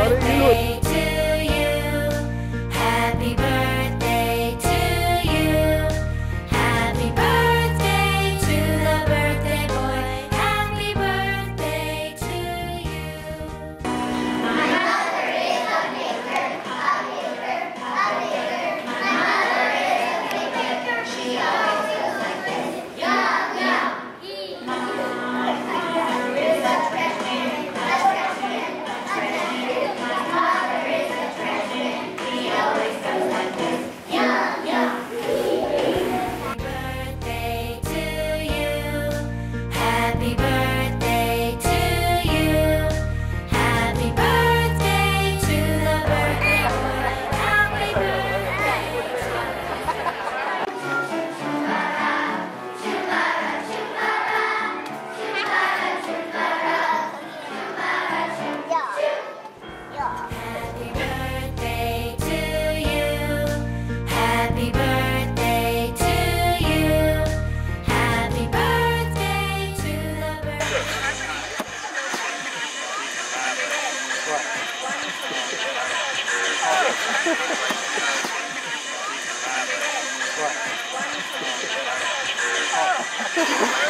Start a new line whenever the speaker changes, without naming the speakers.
Hey. what? oh.